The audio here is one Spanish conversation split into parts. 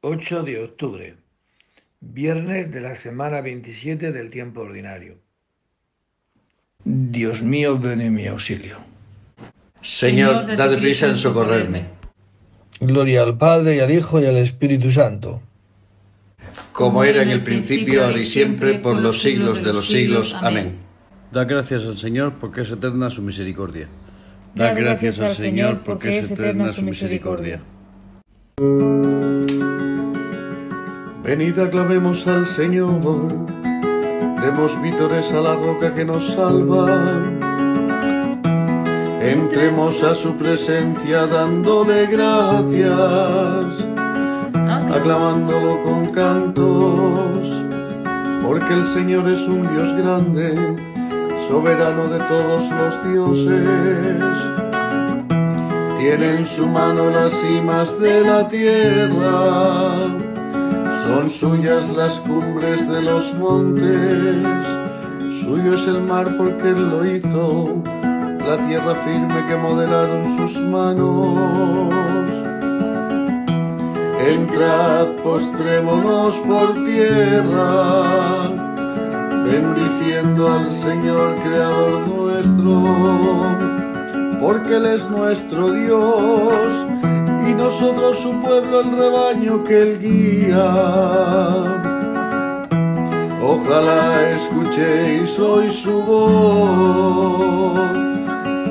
8 de octubre, viernes de la semana 27 del tiempo ordinario. Dios mío, ven en mi auxilio. Señor, date prisa en socorrerme. Gloria al Padre y al Hijo y al Espíritu Santo. Como era en el principio, ahora y siempre, por los siglos de los siglos. Amén. Da gracias al Señor porque es eterna su misericordia. Da gracias al Señor porque es eterna su misericordia. Venid aclamemos al Señor, demos vítores a la roca que nos salva. Entremos a su presencia dándole gracias, aclamándolo con cantos, porque el Señor es un Dios grande, soberano de todos los dioses. Tiene en su mano las cimas de la tierra son suyas las cumbres de los montes, suyo es el mar porque él lo hizo, la tierra firme que modelaron sus manos. Entrad, postrémonos por tierra, bendiciendo al Señor Creador nuestro, porque Él es nuestro Dios nosotros su pueblo el rebaño que él guía. Ojalá escuchéis hoy su voz,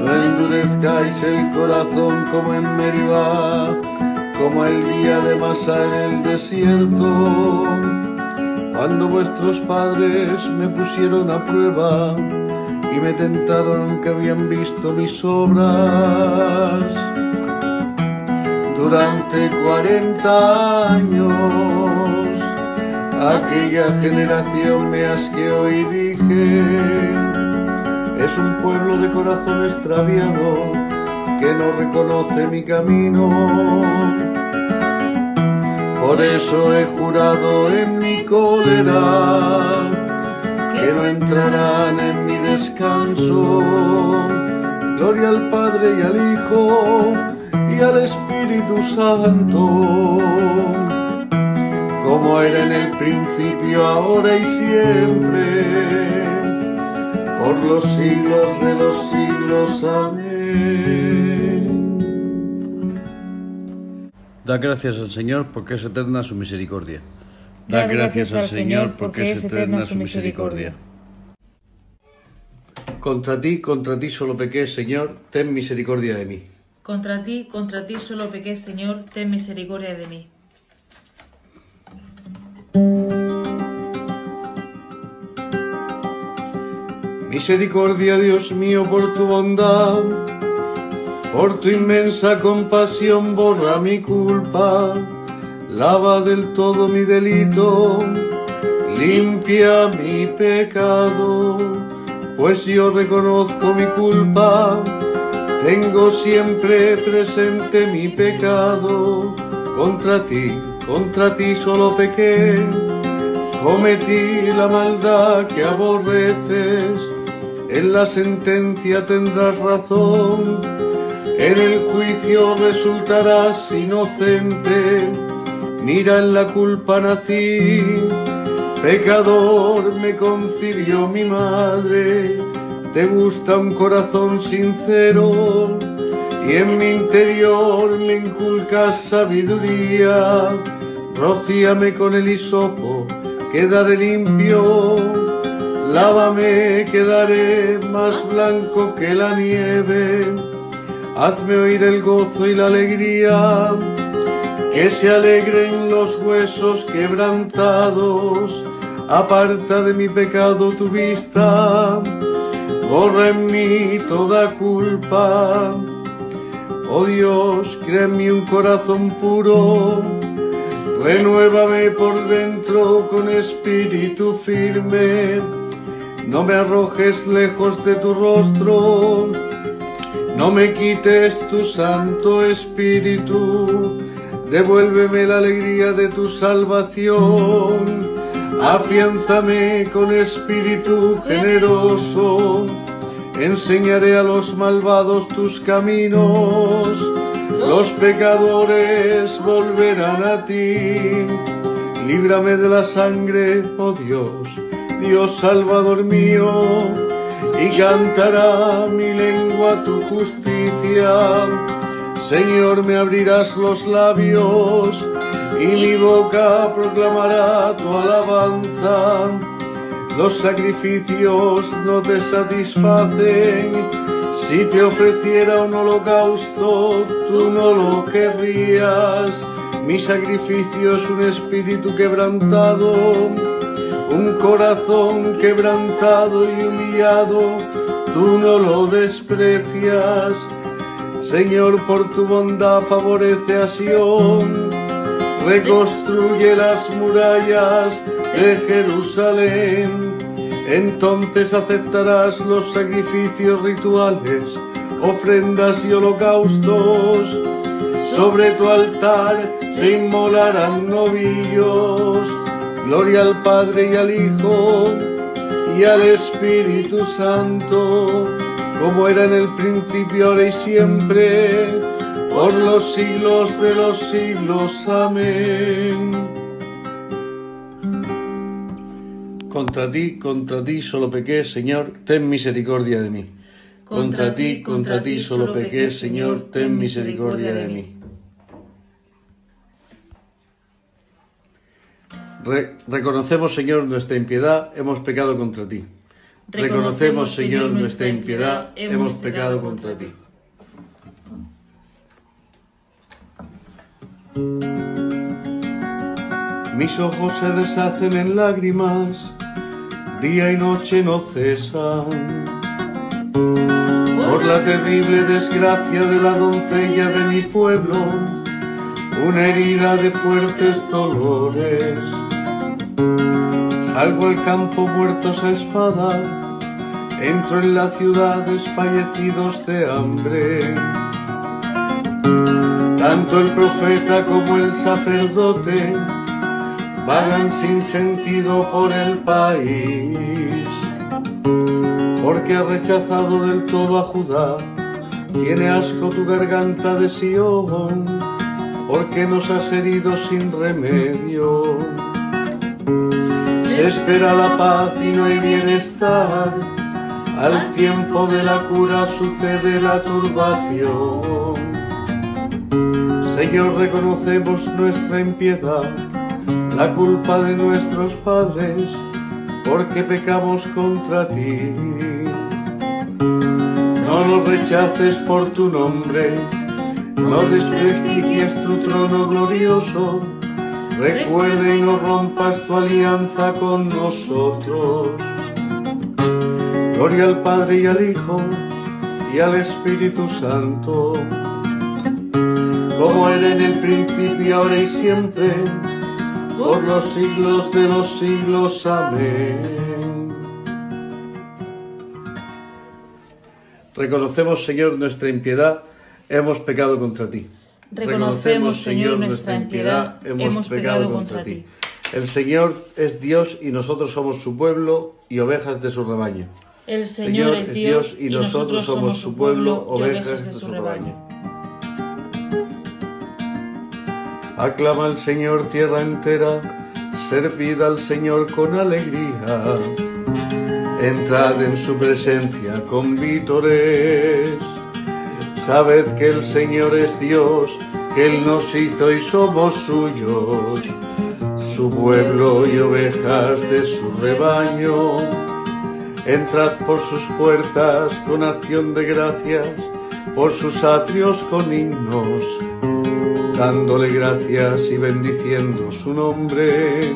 no endurezcáis el corazón como en Meribá, como el día de Masá en el desierto, cuando vuestros padres me pusieron a prueba y me tentaron que habían visto mis obras durante cuarenta años. Aquella generación me asqueó y dije, es un pueblo de corazón extraviado que no reconoce mi camino. Por eso he jurado en mi cólera que no entrarán en mi descanso. Gloria al Padre y al Hijo y al Espíritu Santo, como era en el principio, ahora y siempre, por los siglos de los siglos. Amén. Da gracias al Señor porque es eterna su misericordia. Da gracias al Señor porque es eterna su misericordia. Contra ti, contra ti solo pequé, Señor, ten misericordia de mí. Contra ti, contra ti solo pequé, Señor, ten misericordia de mí. Misericordia, Dios mío, por tu bondad, por tu inmensa compasión, borra mi culpa, lava del todo mi delito, limpia mi pecado, pues yo reconozco mi culpa tengo siempre presente mi pecado, contra ti, contra ti solo pequé, cometí la maldad que aborreces, en la sentencia tendrás razón, en el juicio resultarás inocente, mira en la culpa nací, pecador me concibió mi madre te gusta un corazón sincero y en mi interior me inculcas sabiduría. Rocíame con el hisopo, quedaré limpio. Lávame, quedaré más blanco que la nieve. Hazme oír el gozo y la alegría, que se alegren los huesos quebrantados. Aparta de mi pecado tu vista borra en mí toda culpa. Oh Dios, crea un corazón puro, renuévame por dentro con espíritu firme. No me arrojes lejos de tu rostro, no me quites tu santo espíritu, devuélveme la alegría de tu salvación afianzame con espíritu generoso, enseñaré a los malvados tus caminos, Los pecadores volverán a ti. Líbrame de la sangre, oh Dios, Dios Salvador mío, y cantará mi lengua tu justicia. Señor, me abrirás los labios y mi boca proclamará tu alabanza. Los sacrificios no te satisfacen. Si te ofreciera un holocausto, tú no lo querrías. Mi sacrificio es un espíritu quebrantado, un corazón quebrantado y humillado, tú no lo desprecias. Señor, por tu bondad favorece a Sión, reconstruye las murallas de Jerusalén. Entonces aceptarás los sacrificios rituales, ofrendas y holocaustos. Sobre tu altar se inmolarán novillos. Gloria al Padre y al Hijo y al Espíritu Santo como era en el principio, ahora y siempre, por los siglos de los siglos. Amén. Contra ti, contra ti solo pequé, Señor, ten misericordia de mí. Contra ti, contra ti solo pequé, Señor, ten misericordia de mí. Re- reconocemos, Señor, nuestra impiedad, hemos pecado contra ti. Reconocemos, Señor, nuestra impiedad, hemos pecado contra ti. Mis ojos se deshacen en lágrimas, día y noche no cesan. Por la terrible desgracia de la doncella de mi pueblo, una herida de fuertes dolores. Salgo al campo muertos a espada, entro en la ciudad desfallecidos de hambre. Tanto el profeta como el sacerdote vagan sin sentido por el país, porque ha rechazado del todo a Judá, tiene asco tu garganta de Sion, porque nos has herido sin remedio. Se espera la paz y no hay bienestar. Al tiempo de la cura sucede la turbación. Señor, reconocemos nuestra impiedad, la culpa de nuestros padres, porque pecamos contra ti. No nos rechaces por tu nombre, no desprestigies tu trono glorioso. Recuerda y no rompas tu alianza con nosotros. Gloria al Padre y al Hijo y al Espíritu Santo, como era en el principio, ahora y siempre, por los siglos de los siglos. Amén. Reconocemos, Señor, nuestra impiedad, hemos pecado contra ti. Reconocemos, Señor, nuestra impiedad, hemos pecado contra ti. El Señor es Dios y nosotros somos su pueblo y ovejas de su rebaño. El Señor es Dios y nosotros somos su pueblo, ovejas de su rebaño. Aclama al Señor tierra entera, servid al Señor con alegría. Entrad en su presencia con vítores. Sabed que el Señor es Dios, que Él nos hizo y somos suyos, su pueblo y ovejas de su rebaño. Entrad por sus puertas con acción de gracias, por sus atrios con himnos, dándole gracias y bendiciendo su nombre.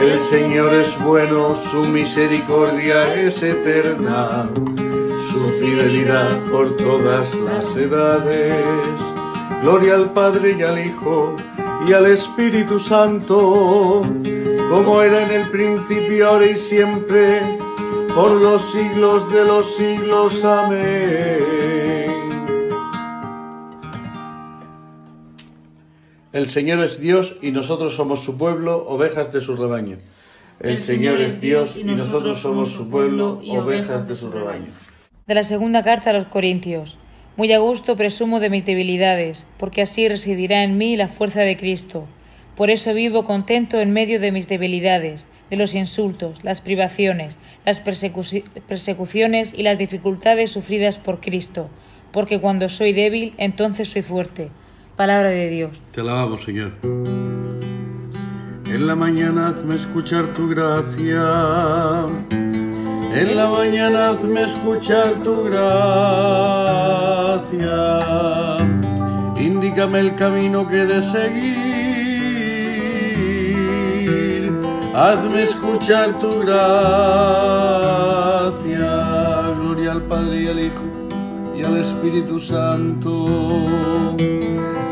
El Señor es bueno, su misericordia es eterna, su fidelidad por todas las edades. Gloria al Padre y al Hijo y al Espíritu Santo, como era en el principio, ahora y siempre, por los siglos de los siglos. Amén. El Señor es Dios y nosotros somos su pueblo, ovejas de su rebaño. El Señor es Dios y nosotros somos su pueblo, ovejas de su rebaño. De la segunda carta a los Corintios. Muy a gusto presumo de mis debilidades, porque así residirá en mí la fuerza de Cristo. Por eso vivo contento en medio de mis debilidades, de los insultos, las privaciones, las persecuciones y las dificultades sufridas por Cristo, porque cuando soy débil, entonces soy fuerte. Palabra de Dios. Te alabamos, Señor. En la mañana hazme escuchar tu gracia. En la mañana hazme escuchar tu gracia. Indícame el camino que de seguir. Hazme escuchar tu gracia. Gloria al Padre y al Hijo y al Espíritu Santo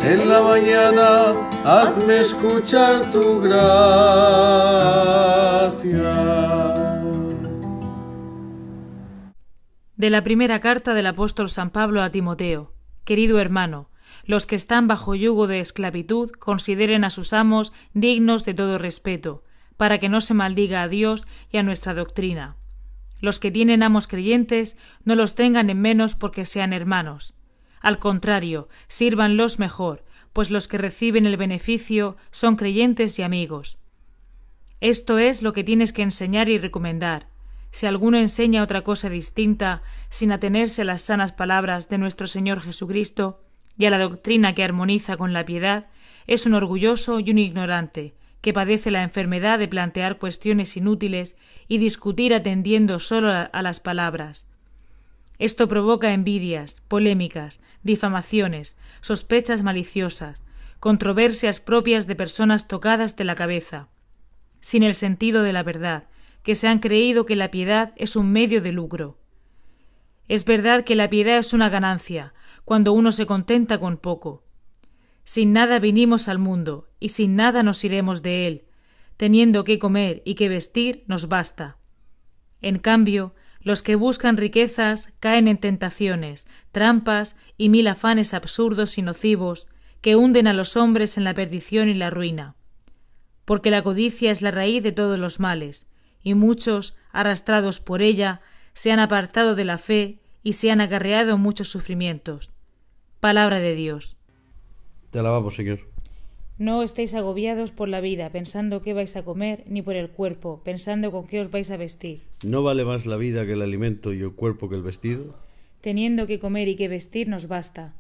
en la mañana hazme escuchar tu gracia. De la primera carta del apóstol San Pablo a Timoteo. Querido hermano, los que están bajo yugo de esclavitud consideren a sus amos dignos de todo respeto, para que no se maldiga a Dios y a nuestra doctrina. Los que tienen amos creyentes no los tengan en menos porque sean hermanos, al contrario, sírvanlos mejor, pues los que reciben el beneficio son creyentes y amigos. Esto es lo que tienes que enseñar y recomendar. Si alguno enseña otra cosa distinta, sin atenerse a las sanas palabras de nuestro Señor Jesucristo y a la doctrina que armoniza con la piedad, es un orgulloso y un ignorante, que padece la enfermedad de plantear cuestiones inútiles y discutir atendiendo solo a las palabras. Esto provoca envidias, polémicas, difamaciones, sospechas maliciosas, controversias propias de personas tocadas de la cabeza, sin el sentido de la verdad, que se han creído que la piedad es un medio de lucro. Es verdad que la piedad es una ganancia, cuando uno se contenta con poco. Sin nada vinimos al mundo, y sin nada nos iremos de él. Teniendo que comer y que vestir nos basta. En cambio, los que buscan riquezas caen en tentaciones, trampas y mil afanes absurdos y nocivos que hunden a los hombres en la perdición y la ruina. Porque la codicia es la raíz de todos los males, y muchos, arrastrados por ella, se han apartado de la fe y se han acarreado muchos sufrimientos. Palabra de Dios. Te alabamos, Señor. No estéis agobiados por la vida, pensando qué vais a comer, ni por el cuerpo, pensando con qué os vais a vestir. ¿No vale más la vida que el alimento y el cuerpo que el vestido? Teniendo que comer y que vestir nos basta.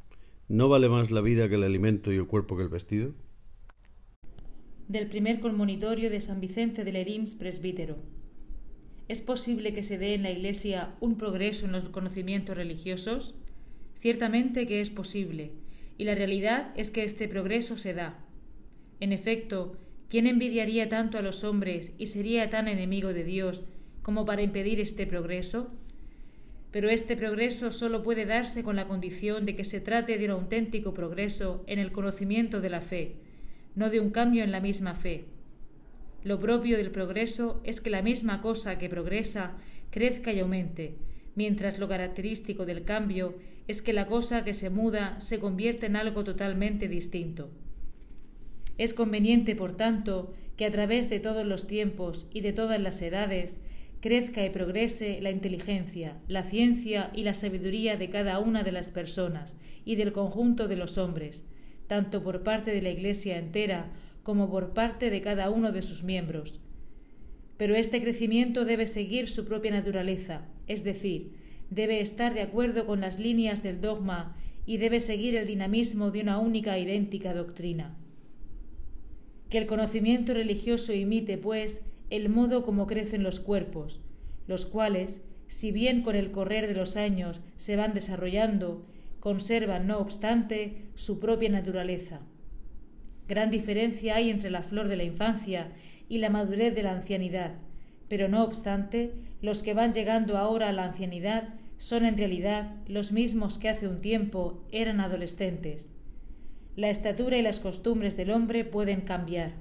¿No vale más la vida que el alimento y el cuerpo que el vestido? Del primer conmonitorio de San Vicente de Lerins, presbítero. ¿Es posible que se dé en la Iglesia un progreso en los conocimientos religiosos? Ciertamente que es posible, y la realidad es que este progreso se da en efecto, ¿quién envidiaría tanto a los hombres y sería tan enemigo de Dios como para impedir este progreso? Pero este progreso solo puede darse con la condición de que se trate de un auténtico progreso en el conocimiento de la fe, no de un cambio en la misma fe. Lo propio del progreso es que la misma cosa que progresa crezca y aumente, mientras lo característico del cambio es que la cosa que se muda se convierte en algo totalmente distinto. Es conveniente, por tanto, que a través de todos los tiempos y de todas las edades crezca y progrese la inteligencia, la ciencia y la sabiduría de cada una de las personas y del conjunto de los hombres, tanto por parte de la Iglesia entera como por parte de cada uno de sus miembros. Pero este crecimiento debe seguir su propia naturaleza, es decir, debe estar de acuerdo con las líneas del dogma y debe seguir el dinamismo de una única idéntica doctrina. Que el conocimiento religioso imite, pues, el modo como crecen los cuerpos, los cuales, si bien con el correr de los años se van desarrollando, conservan, no obstante, su propia naturaleza. Gran diferencia hay entre la flor de la infancia y la madurez de la ancianidad, pero no obstante, los que van llegando ahora a la ancianidad son en realidad los mismos que hace un tiempo eran adolescentes. La estatura y las costumbres del hombre pueden cambiar,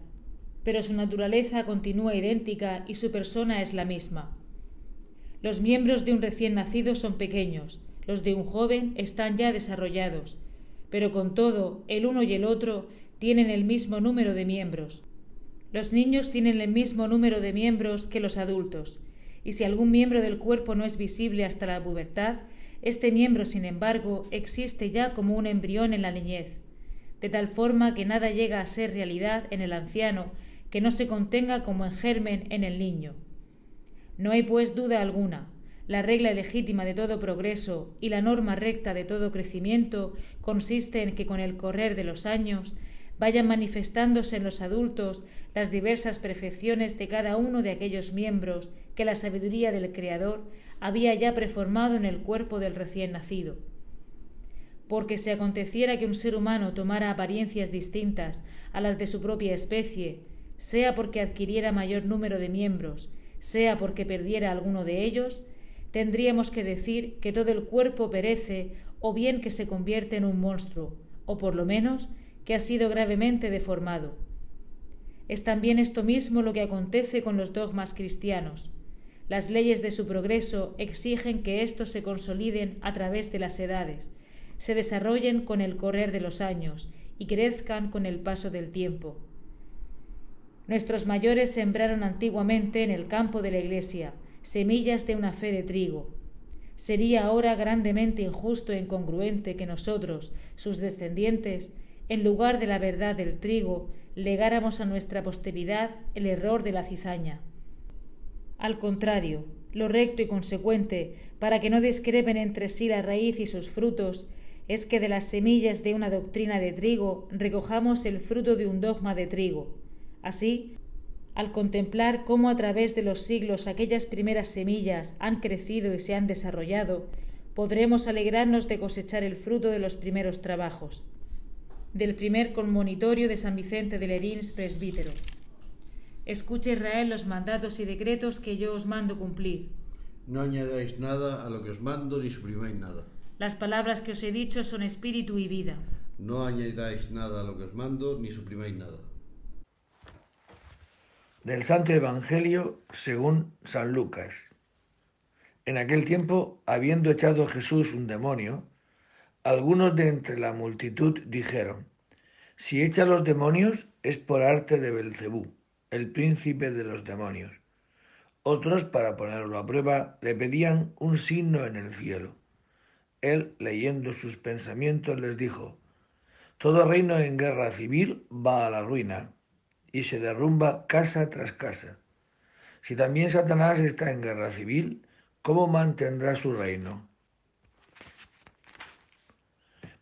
pero su naturaleza continúa idéntica y su persona es la misma. Los miembros de un recién nacido son pequeños, los de un joven están ya desarrollados, pero con todo el uno y el otro tienen el mismo número de miembros. Los niños tienen el mismo número de miembros que los adultos, y si algún miembro del cuerpo no es visible hasta la pubertad, este miembro, sin embargo, existe ya como un embrión en la niñez, de tal forma que nada llega a ser realidad en el anciano que no se contenga como en germen en el niño. No hay pues duda alguna. La regla legítima de todo progreso y la norma recta de todo crecimiento consiste en que con el correr de los años vayan manifestándose en los adultos las diversas perfecciones de cada uno de aquellos miembros que la sabiduría del Creador había ya preformado en el cuerpo del recién nacido. Porque si aconteciera que un ser humano tomara apariencias distintas a las de su propia especie, sea porque adquiriera mayor número de miembros, sea porque perdiera alguno de ellos, tendríamos que decir que todo el cuerpo perece o bien que se convierte en un monstruo, o por lo menos que ha sido gravemente deformado. Es también esto mismo lo que acontece con los dogmas cristianos. Las leyes de su progreso exigen que éstos se consoliden a través de las edades, se desarrollen con el correr de los años y crezcan con el paso del tiempo. Nuestros mayores sembraron antiguamente en el campo de la Iglesia semillas de una fe de trigo. Sería ahora grandemente injusto e incongruente que nosotros, sus descendientes, en lugar de la verdad del trigo, legáramos a nuestra posteridad el error de la cizaña. Al contrario, lo recto y consecuente, para que no discrepen entre sí la raíz y sus frutos, es que de las semillas de una doctrina de trigo recojamos el fruto de un dogma de trigo. Así, al contemplar cómo a través de los siglos aquellas primeras semillas han crecido y se han desarrollado, podremos alegrarnos de cosechar el fruto de los primeros trabajos del primer conmonitorio de San Vicente de Lerins, presbítero. Escucha Israel los mandatos y decretos que yo os mando cumplir. No añadáis nada a lo que os mando ni suprimáis nada. Las palabras que os he dicho son espíritu y vida. No añadáis nada a lo que os mando ni suprimáis nada. Del Santo Evangelio según San Lucas. En aquel tiempo, habiendo echado Jesús un demonio, algunos de entre la multitud dijeron, Si echa los demonios es por arte de Belcebú, el príncipe de los demonios. Otros, para ponerlo a prueba, le pedían un signo en el cielo. Él, leyendo sus pensamientos, les dijo, Todo reino en guerra civil va a la ruina, y se derrumba casa tras casa. Si también Satanás está en guerra civil, ¿cómo mantendrá su reino?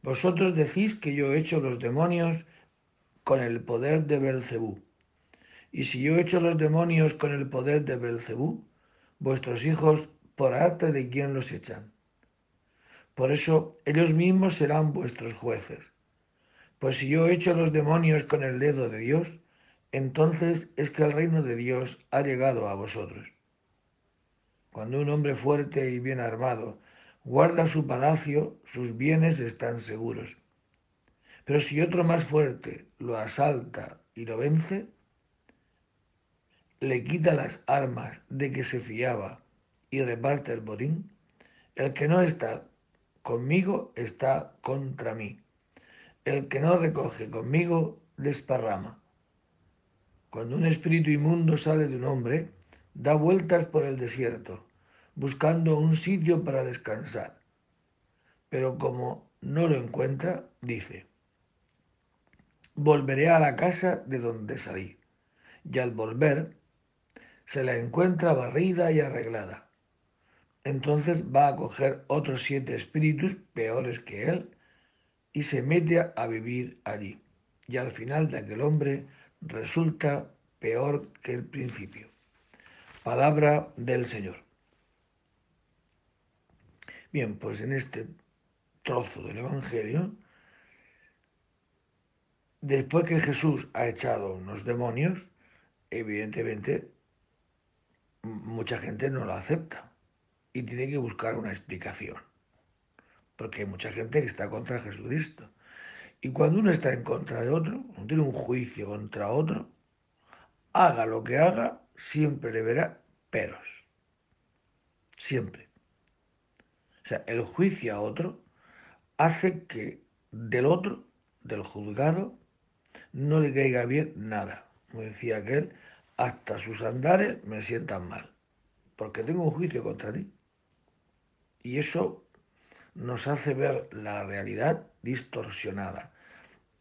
Vosotros decís que yo he hecho los demonios con el poder de Belcebú. Y si yo he hecho los demonios con el poder de Belcebú, vuestros hijos, ¿por arte de quién los echan? Por eso ellos mismos serán vuestros jueces. Pues si yo he hecho los demonios con el dedo de Dios, entonces es que el reino de Dios ha llegado a vosotros. Cuando un hombre fuerte y bien armado guarda su palacio, sus bienes están seguros. Pero si otro más fuerte lo asalta y lo vence, le quita las armas de que se fiaba y reparte el botín, el que no está conmigo está contra mí. El que no recoge conmigo desparrama. Cuando un espíritu inmundo sale de un hombre, da vueltas por el desierto buscando un sitio para descansar. Pero como no lo encuentra, dice, volveré a la casa de donde salí. Y al volver, se la encuentra barrida y arreglada. Entonces va a coger otros siete espíritus peores que él y se mete a vivir allí. Y al final de aquel hombre resulta peor que el principio. Palabra del Señor. Bien, pues en este trozo del Evangelio, después que Jesús ha echado unos demonios, evidentemente mucha gente no lo acepta y tiene que buscar una explicación, porque hay mucha gente que está contra Jesucristo. Y cuando uno está en contra de otro, tiene un juicio contra otro, haga lo que haga, siempre le verá peros. Siempre. O sea, el juicio a otro hace que del otro, del juzgado, no le caiga bien nada. Como decía aquel, hasta sus andares me sientan mal. porque tengo un juicio contra ti. Y eso nos hace ver la realidad distorsionada.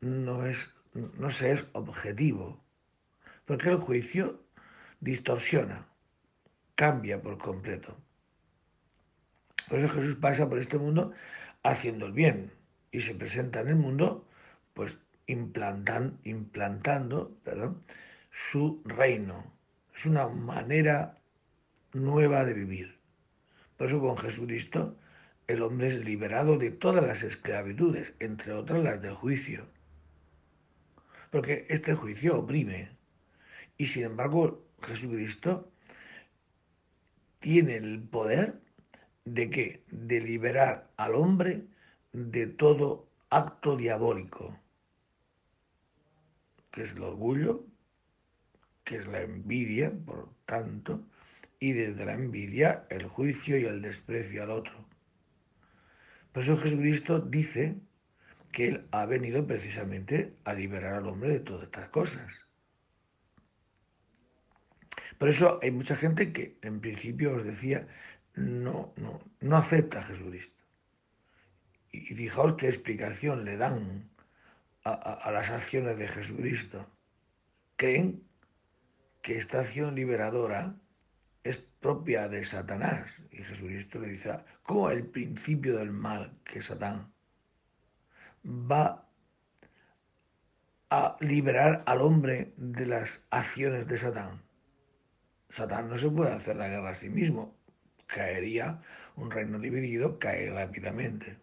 No, es, no se es objetivo, porque el juicio distorsiona, cambia por completo. Por eso Jesús pasa por este mundo haciendo el bien y se presenta en el mundo pues implantan, implantando perdón, su reino. Es una manera nueva de vivir. Por eso con Jesucristo el hombre es liberado de todas las esclavitudes, entre otras las del juicio. Porque este juicio oprime. Y sin embargo Jesucristo tiene el poder de que de liberar al hombre de todo acto diabólico, que es el orgullo, que es la envidia, por tanto, y desde la envidia el juicio y el desprecio al otro. Por eso Jesucristo dice que Él ha venido precisamente a liberar al hombre de todas estas cosas. Por eso hay mucha gente que en principio os decía no, no, no acepta a Jesucristo. Y fijaos qué explicación le dan a, a las acciones de Jesucristo. Creen que esta acción liberadora es propia de Satanás. Y Jesucristo le dice, ¿cómo el principio del mal, que Satán, va a liberar al hombre de las acciones de Satán? Satán no se puede hacer la guerra a sí mismo. Caería un reino dividido, cae rápidamente.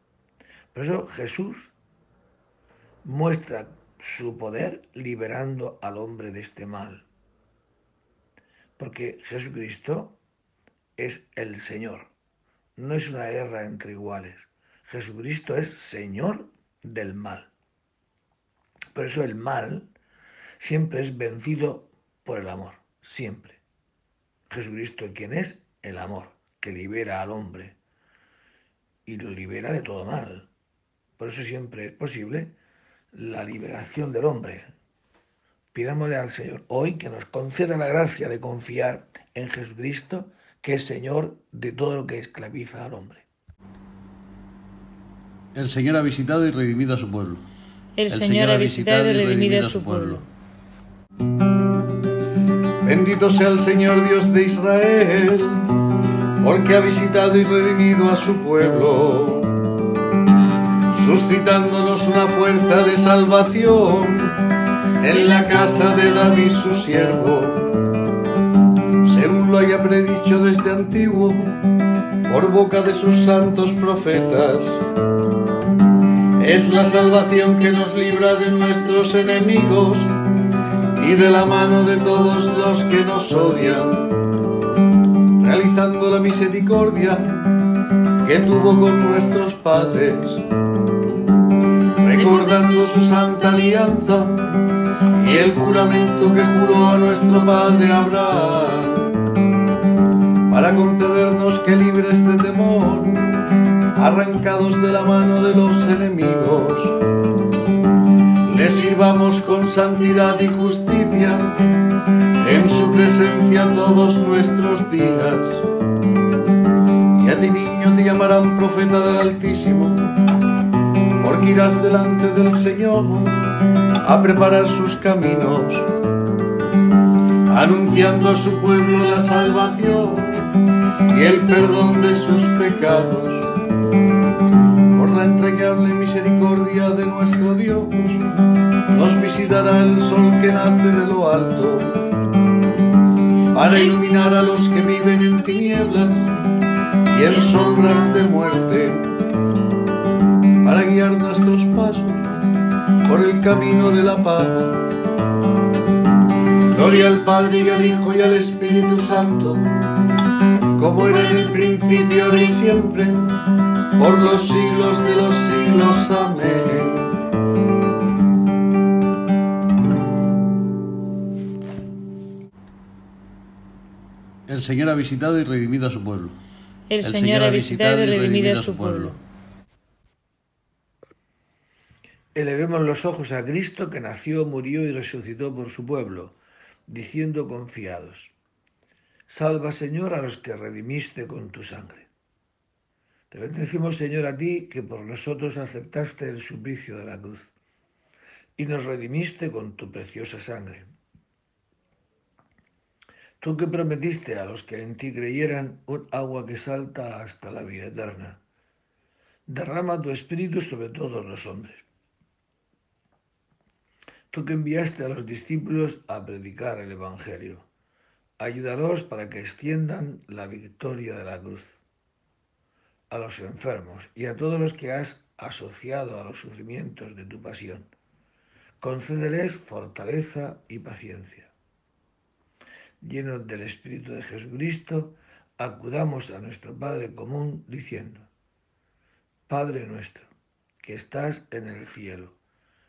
Por eso Jesús muestra su poder liberando al hombre de este mal. Porque Jesucristo es el Señor. No es una guerra entre iguales. Jesucristo es Señor del mal. Por eso el mal siempre es vencido por el amor. Siempre. Jesucristo, quien es el amor, que libera al hombre y lo libera de todo mal. Por eso siempre es posible la liberación del hombre. Pidámosle al Señor hoy que nos conceda la gracia de confiar en Jesucristo, que es Señor de todo lo que esclaviza al hombre. El Señor ha visitado y redimido a su pueblo. El, Señor, ha visitado y redimido a su pueblo. Bendito sea el Señor Dios de Israel, porque ha visitado y redimido a su pueblo, suscitándonos una fuerza de salvación en la casa de David su siervo, según lo haya predicho desde antiguo por boca de sus santos profetas. Es la salvación que nos libra de nuestros enemigos y de la mano de todos los que nos odian, realizando la misericordia que tuvo con nuestros padres, recordando su santa alianza y el juramento que juró a nuestro padre Abraham, para concedernos que libres de temor, arrancados de la mano de los enemigos, le sirvamos con santidad y justicia en su presencia todos nuestros días. Y a ti niño te llamarán profeta del Altísimo, porque irás delante del Señor a preparar sus caminos, anunciando a su pueblo la salvación y el perdón de sus pecados. La entrañable misericordia de nuestro Dios, nos visitará el sol que nace de lo alto, para iluminar a los que viven en tinieblas y en sombras de muerte, para guiar nuestros pasos por el camino de la paz. Gloria al Padre y al Hijo y al Espíritu Santo, como era en el principio, ahora y siempre, por los siglos de los siglos. Amén. El Señor ha visitado y redimido a su pueblo. El, Señor, ha visitado y redimido a su pueblo. Elevemos los ojos a Cristo que nació, murió y resucitó por su pueblo, diciendo confiados, Salva, Señor, a los que redimiste con tu sangre. Te bendecimos, Señor, a ti que por nosotros aceptaste el suplicio de la cruz y nos redimiste con tu preciosa sangre. Tú que prometiste a los que en ti creyeran un agua que salta hasta la vida eterna, derrama tu espíritu sobre todos los hombres. Tú que enviaste a los discípulos a predicar el Evangelio, ayúdalos para que extiendan la victoria de la cruz a los enfermos y a todos los que has asociado a los sufrimientos de tu pasión. Concédeles fortaleza y paciencia. Llenos del Espíritu de Jesucristo, acudamos a nuestro Padre común diciendo, Padre nuestro, que estás en el cielo,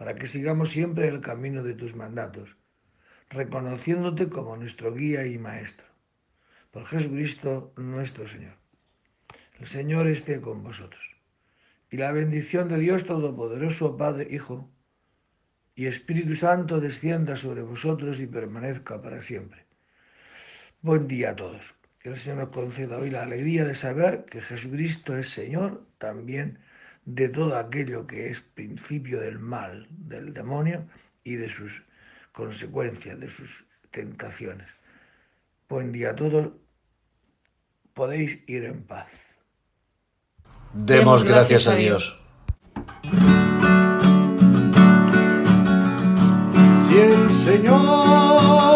para que sigamos siempre el camino de tus mandatos, reconociéndote como nuestro guía y maestro. Por Jesucristo nuestro Señor. El Señor esté con vosotros. Y la bendición de Dios Todopoderoso, Padre, Hijo y Espíritu Santo descienda sobre vosotros y permanezca para siempre. Buen día a todos. Que el Señor nos conceda hoy la alegría de saber que Jesucristo es Señor también de todo aquello que es principio del mal, del demonio y de sus consecuencias, de sus tentaciones. Buen día a todos. Podéis ir en paz. Demos gracias a Dios. Si el Señor